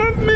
of me.